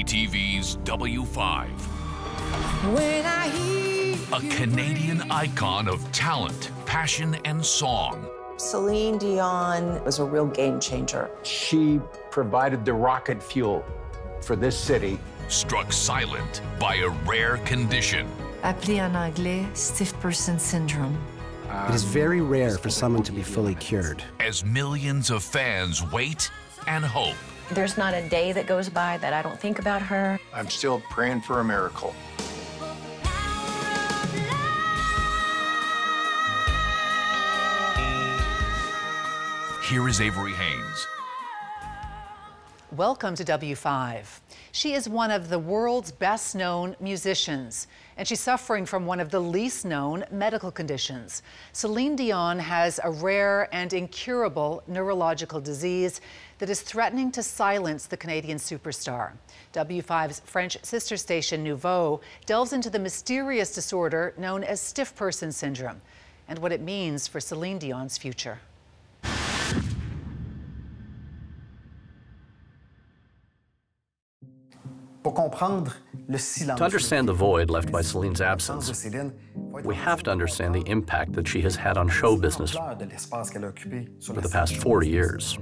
CTV's W5. A Canadian icon of talent, passion, and song. Celine Dion was a real game changer. She provided the rocket fuel for this city. Struck silent by a rare condition. Appelé en anglais stiff person syndrome. It is very rare for someone to be fully cured. As millions of fans wait and hope. There's not a day that goes by that I don't think about her. I'm still praying for a miracle. Here is Avery Haynes. Welcome to W5. She is one of the world's best known musicians, and she's suffering from one of the least known medical conditions. Celine Dion has a rare and incurable neurological disease that is threatening to silence the Canadian superstar. W5's French sister station Noovo delves into the mysterious disorder known as stiff person syndrome and what it means for Celine Dion's future. To understand the void left by Celine's absence, we have to understand the impact that she has had on show business for the past 40 years.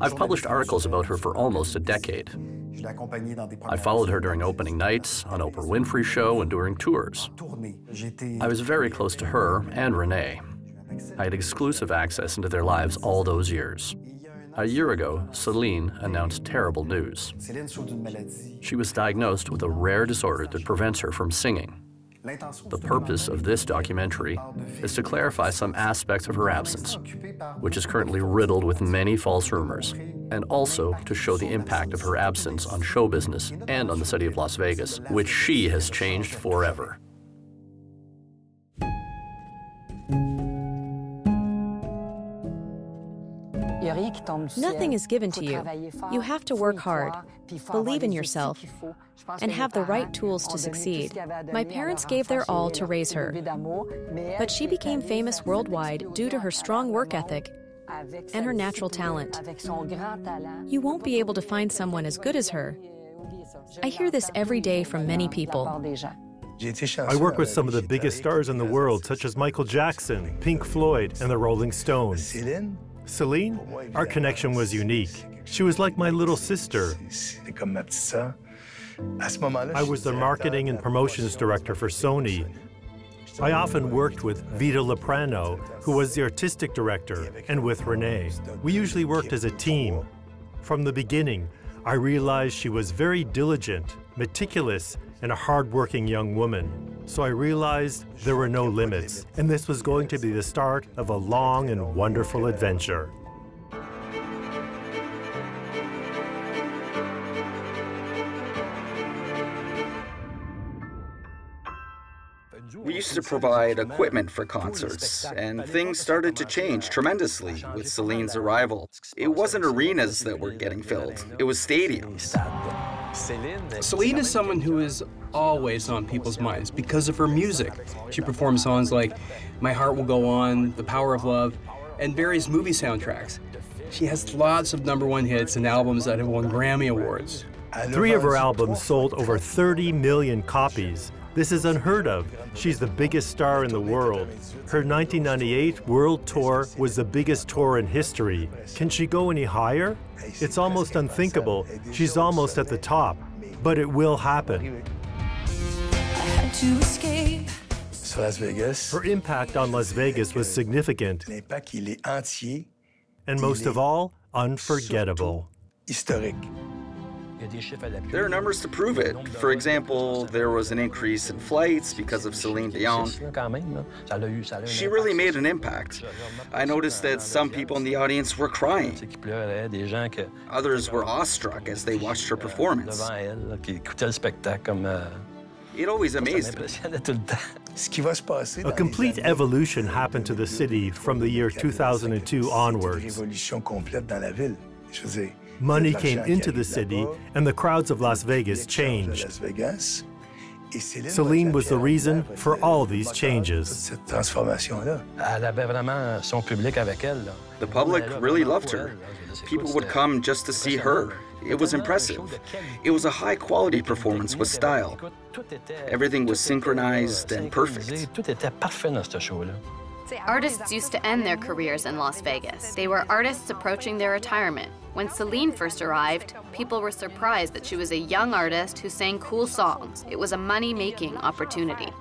I've published articles about her for almost a decade. I followed her during opening nights, on Oprah Winfrey's show, and during tours. I was very close to her and René. I had exclusive access into their lives all those years. A year ago, Celine announced terrible news. She was diagnosed with a rare disorder that prevents her from singing. The purpose of this documentary is to clarify some aspects of her absence, which is currently riddled with many false rumors, and also to show the impact of her absence on show business and on the city of Las Vegas, which she has changed forever. Nothing is given to you. You have to work hard, believe in yourself, and have the right tools to succeed. My parents gave their all to raise her, but she became famous worldwide due to her strong work ethic and her natural talent. You won't be able to find someone as good as her. I hear this every day from many people. I work with some of the biggest stars in the world, such as Michael Jackson, Pink Floyd, and the Rolling Stones. Celine, our connection was unique. She was like my little sister. I was the marketing and promotions director for Sony. I often worked with Vito Luprano, who was the artistic director, and with René. We usually worked as a team. From the beginning, I realized she was very diligent, meticulous, and a hardworking young woman. So I realized there were no limits, and this was going to be the start of a long and wonderful adventure. We used to provide equipment for concerts, and things started to change tremendously with Celine's arrival. It wasn't arenas that were getting filled, it was stadiums. Celine is someone who is always on people's minds because of her music. She performs songs like My Heart Will Go On, The Power of Love, and various movie soundtracks. She has lots of number one hits and albums that have won Grammy Awards. Three of her albums sold over 30 million copies. This is unheard of. She's the biggest star in the world. Her 1998 World Tour was the biggest tour in history. Can she go any higher? It's almost unthinkable. She's almost at the top. But it will happen. Her impact on Las Vegas was significant. And most of all, unforgettable. There are numbers to prove it. For example, there was an increase in flights because of Celine Dion. She really made an impact. I noticed that some people in the audience were crying. Others were awestruck as they watched her performance. It always amazed me. A complete evolution happened to the city from the year 2002 onwards. Money came into the city, and the crowds of Las Vegas changed. Celine was the reason for all these changes. The public really loved her. People would come just to see her. It was impressive. It was a high quality performance with style. Everything was synchronized and perfect. Artists used to end their careers in Las Vegas. They were artists approaching their retirement. When Celine first arrived, people were surprised that she was a young artist who sang cool songs. It was a money making opportunity.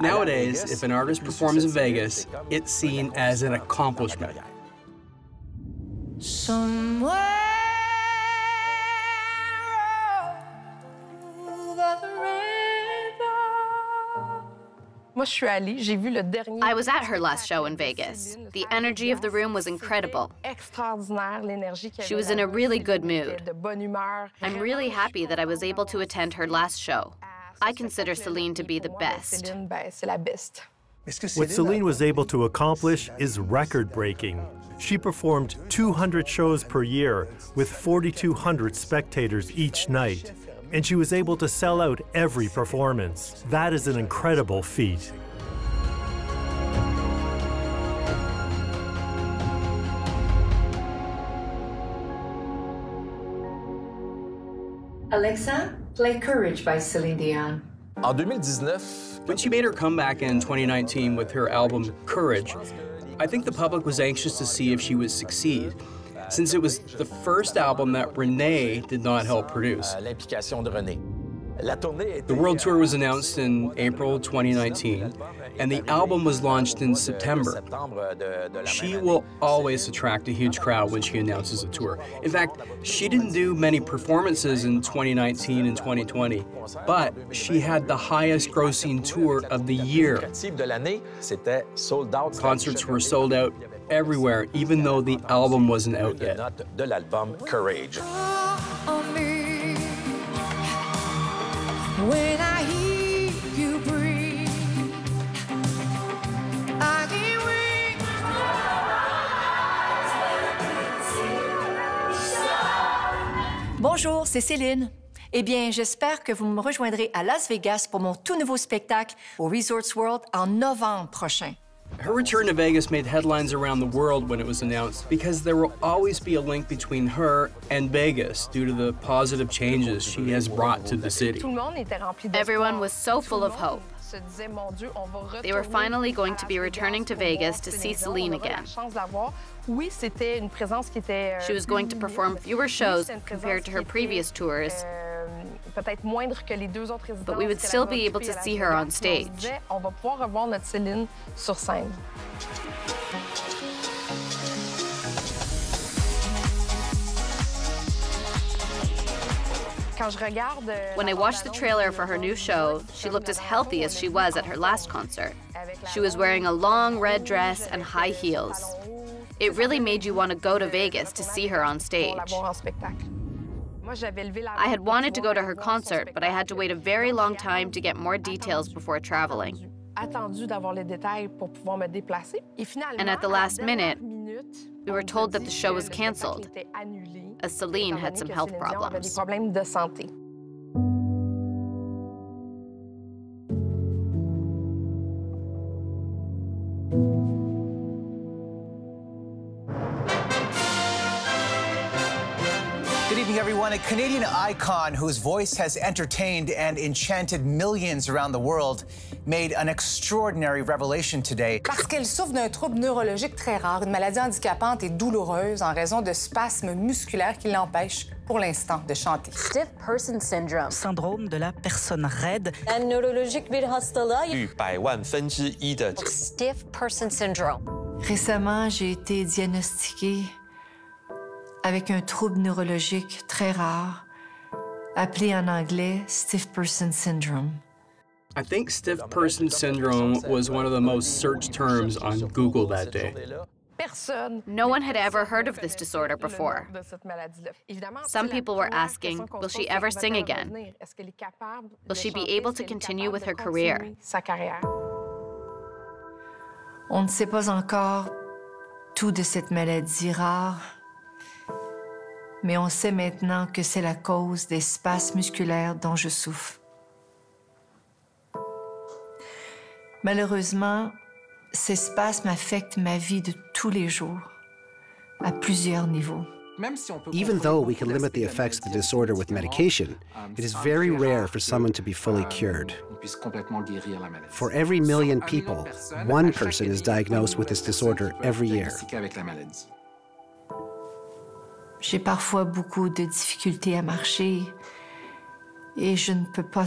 Nowadays, if an artist performs in Vegas, it's seen as an accomplishment. Somewhere I was at her last show in Vegas. The energy of the room was incredible. She was in a really good mood. I'm really happy that I was able to attend her last show. I consider Celine to be the best. What Celine was able to accomplish is record breaking. She performed 200 shows per year with 4,200 spectators each night and she was able to sell out every performance. That is an incredible feat. Alexa, play Courage by Celine Dion. When she made her comeback in 2019 with her album Courage, I think the public was anxious to see if she would succeed since it was the first album that René did not help produce. The world tour was announced in April 2019, and the album was launched in September. She will always attract a huge crowd when she announces a tour. In fact, she didn't do many performances in 2019 and 2020, but she had the highest grossing tour of the year. Concerts were sold out everywhere, even though the album wasn't out yet. Courage. Breathe, I can Bonjour, c'est Céline. Eh bien, j'espère que vous me rejoindrez à Las Vegas pour mon tout nouveau spectacle au Resorts World en novembre prochain. Her return to Vegas made headlines around the world when it was announced because there will always be a link between her and Vegas due to the positive changes she has brought to the city. Everyone was so full of hope. They were finally going to be returning to Vegas to see Celine again. She was going to perform fewer shows compared to her previous tours, But we would still be able to see her on stage. On va pouvoir revoir notre Céline sur scène. When I watched the trailer for her new show, she looked as healthy as she was at her last concert. She was wearing a long red dress and high heels. It really made you want to go to Vegas to see her on stage. I had wanted to go to her concert, but I had to wait a very long time to get more details before traveling. And at the last minute, we were told that the show was canceled, as Celine had some health problems. Canadian icon whose voice has entertained and enchanted millions around the world made an extraordinary revelation today. Parce qu'elle souffre d'un trouble neurologique très rare, une maladie handicapante et douloureuse en raison de spasmes musculaires qui l'empêchent pour l'instant de chanter. Stiff person syndrome. Syndrome de la personne raide. Un neurologique bir hastalığı. Stiff person syndrome. Récemment, j'ai été diagnostiquée avec un trouble neurologique très rare, appelé en anglais stiff person syndrome. I think stiff person syndrome was one of the most searched terms on Google that day. No one had ever heard of this disorder before. Some people were asking, will she ever sing again? Will she be able to continue with her career? On ne sait pas encore tout de cette maladie rare mais on sait maintenant que c'est la cause des spasmes musculaires dont je souffre. Malheureusement, ces spasmes affectent ma vie de tous les jours, à plusieurs niveaux. Even though we can limit the effects of the disorder with medication, it is very rare for someone to be fully cured. For every million people, one person is diagnosed with this disorder every year. J'ai parfois beaucoup de difficultés à marcher et je ne peux pas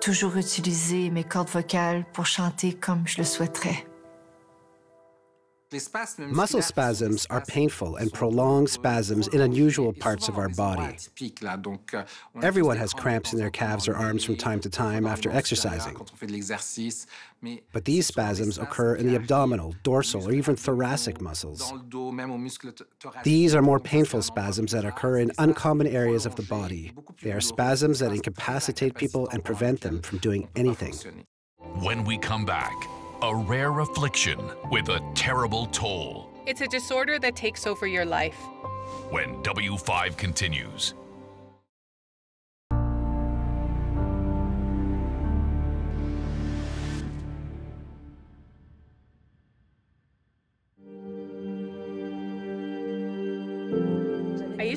toujours utiliser mes cordes vocales pour chanter comme je le souhaiterais. Muscle spasms are painful and prolonged spasms in unusual parts of our body. Everyone has cramps in their calves or arms from time to time after exercising. But these spasms occur in the abdominal, dorsal, or even thoracic muscles. These are more painful spasms that occur in uncommon areas of the body. They are spasms that incapacitate people and prevent them from doing anything. When we come back, a rare affliction with a terrible toll. It's a disorder that takes over your life. When W5 continues.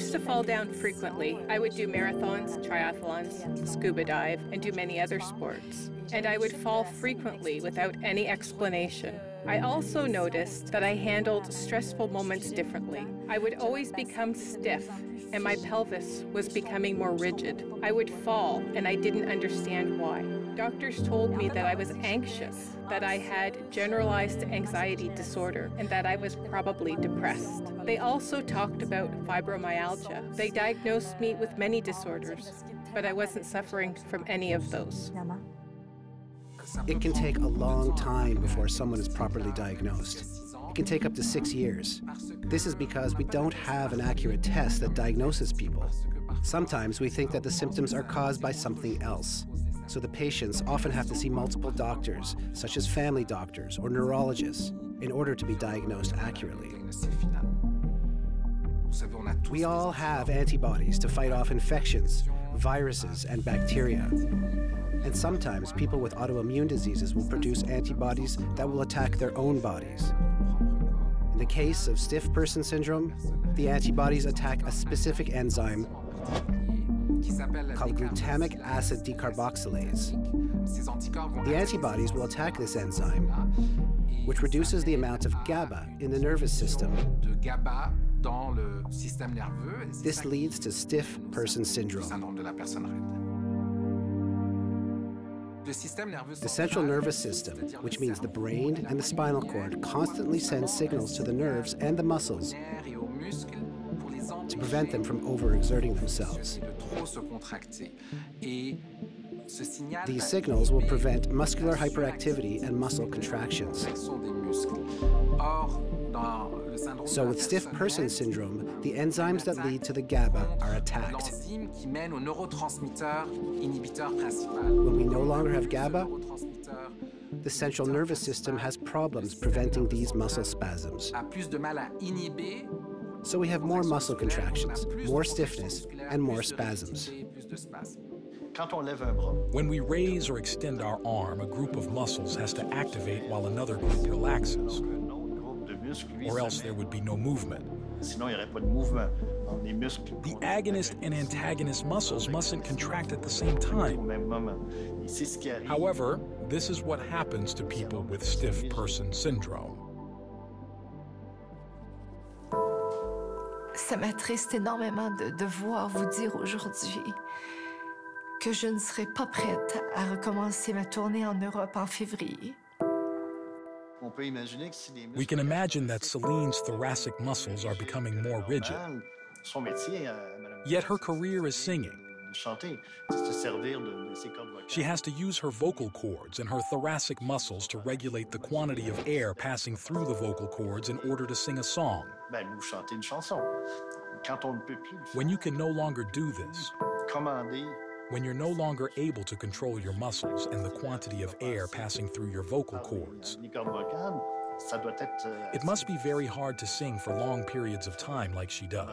Used to fall down frequently. I would do marathons, triathlons, scuba dive, and do many other sports. And I would fall frequently without any explanation. I also noticed that I handled stressful moments differently. I would always become stiff, and my pelvis was becoming more rigid. I would fall, and I didn't understand why. Doctors told me that I was anxious, that I had generalized anxiety disorder, and that I was probably depressed. They also talked about fibromyalgia. They diagnosed me with many disorders, but I wasn't suffering from any of those. It can take a long time before someone is properly diagnosed. It can take up to six years. This is because we don't have an accurate test that diagnoses people. Sometimes we think that the symptoms are caused by something else. So the patients often have to see multiple doctors, such as family doctors or neurologists, in order to be diagnosed accurately. We all have antibodies to fight off infections, viruses, and bacteria. And sometimes people with autoimmune diseases will produce antibodies that will attack their own bodies. In the case of stiff person syndrome, the antibodies attack a specific enzyme called glutamic acid decarboxylase. The antibodies will attack this enzyme, which reduces the amount of GABA in the nervous system. This leads to stiff person syndrome. The central nervous system, which means the brain and the spinal cord, constantly sends signals to the nerves and the muscles to prevent them from overexerting themselves. These signals will prevent muscular hyperactivity and muscle contractions. So with stiff person syndrome, the enzymes that lead to the GABA are attacked. When we no longer have GABA, the central nervous system has problems preventing these muscle spasms. So we have more muscle contractions, more stiffness, and more spasms. When we raise or extend our arm, a group of muscles has to activate while another group relaxes, or else there would be no movement. The agonist and antagonist muscles mustn't contract at the same time. However, this is what happens to people with stiff person syndrome. Ça m'attriste énormément de devoir vous dire aujourd'hui que je ne serai pas prête à recommencer ma tournée en Europe en février. We can imagine that Celine's thoracic muscles are becoming more rigid. Yet her career is singing. She has to use her vocal cords and her thoracic muscles to regulate the quantity of air passing through the vocal cords in order to sing a song. When you can no longer do this, when you're no longer able to control your muscles and the quantity of air passing through your vocal cords, it must be very hard to sing for long periods of time like she does.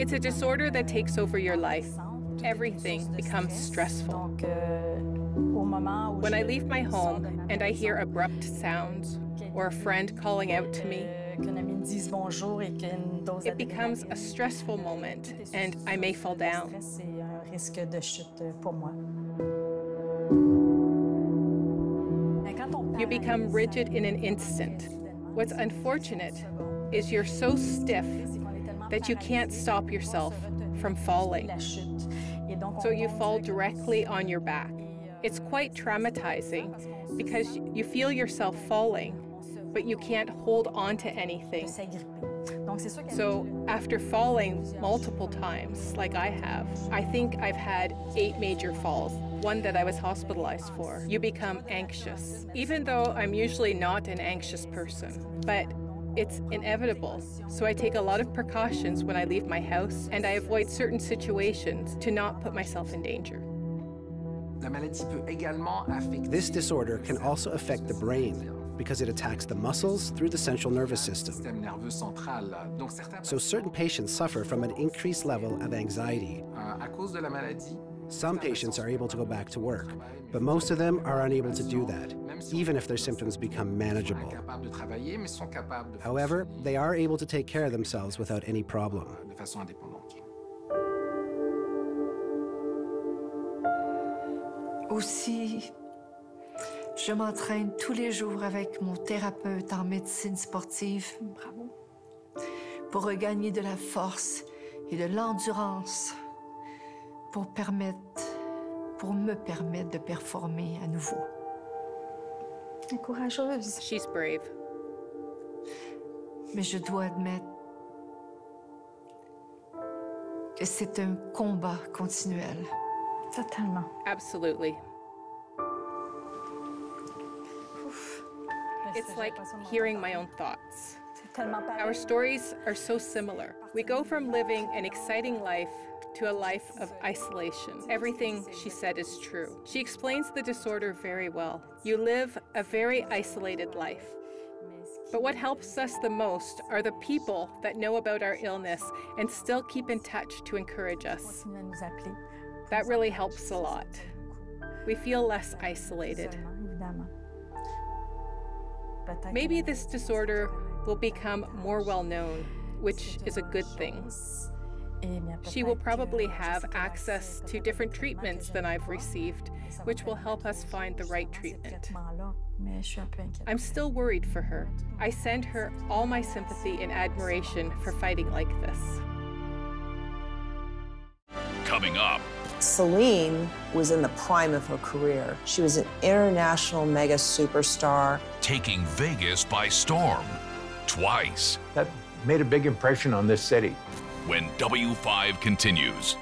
It's a disorder that takes over your life. Everything becomes stressful. When I leave my home and I hear abrupt sounds or a friend calling out to me, it becomes a stressful moment and I may fall down. You become rigid in an instant. What's unfortunate is you're so stiff that you can't stop yourself from falling. So you fall directly on your back. It's quite traumatizing because you feel yourself falling, but you can't hold on to anything. So after falling multiple times, like I have, I think I've had eight major falls, one that I was hospitalized for. You become anxious, even though I'm usually not an anxious person. But it's inevitable, so I take a lot of precautions when I leave my house and I avoid certain situations to not put myself in danger. This disorder can also affect the brain because it attacks the muscles through the central nervous system. So certain patients suffer from an increased level of anxiety. Some patients are able to go back to work, but most of them are unable to do that, even if their symptoms become manageable. However, they are able to take care of themselves without any problem. Aussi, je m'entraîne tous les jours avec mon thérapeute en médecine sportive, bravo, pour regagner de la force et de l'endurance pour permettre, pour me permettre de performer à nouveau. Courageuse. She's brave. Mais je dois admettre que c'est un combat continuel. Totalement. Absolutely. It's like hearing my own thoughts. Our stories are so similar. We go from living an exciting life to a life of isolation. Everything she said is true. She explains the disorder very well. You live a very isolated life. But what helps us the most are the people that know about our illness and still keep in touch to encourage us. That really helps a lot. We feel less isolated. Maybe this disorder will become more well known, which is a good thing. She will probably have access to different treatments than I've received, which will help us find the right treatment. I'm still worried for her. I send her all my sympathy and admiration for fighting like this. Coming up, Celine was in the prime of her career. She was an international mega superstar. Taking Vegas by storm twice. That made a big impression on this city. When W5 continues.